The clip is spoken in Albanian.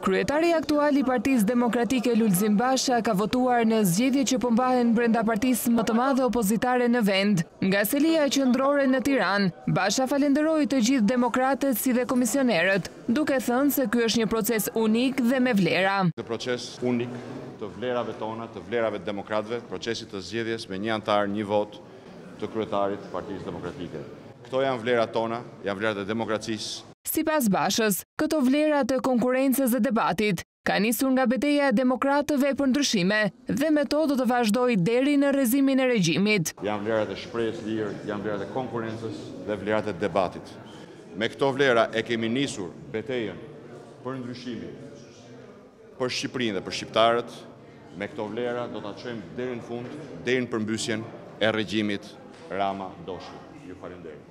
Kryetari aktual i Partisë Demokratike Lulzim Basha ka votuar në zgjedhje që po mbahen brenda partisë më të madhe opozitare në vend. Nga selia qendrore në Tiranë, Basha falenderoi të gjithë demokratët si dhe komisionerët, duke thënë se ky është një proces unik dhe me vlera. Një proces unik të vlerave tona, të vlerave të demokratëve, procesit të zgjedhjes me një anëtar, një votë, të kryetarit të Partisë Demokratike. Këto janë vlerat tona, janë vlerat e demokracisë. Sipas Bashës, këto vlera të konkurrencës dhe debatit, ka nisur nga beteja e demokratëve për ndryshime dhe me to do të vazhdojë deri në rrëzimin e regjimit. Janë vlerat e shprehjes lirë, janë vlerat e konkurrencës dhe vlerat e debatit. Me këto vlera e kemi nisur betejën për ndryshimin. Për Shqipërinë dhe për shqiptarët, me këto vlera do ta çojmë deri në fund, deri në përmbysjen e regjimit Rama-Doshi. Ju faleminderit.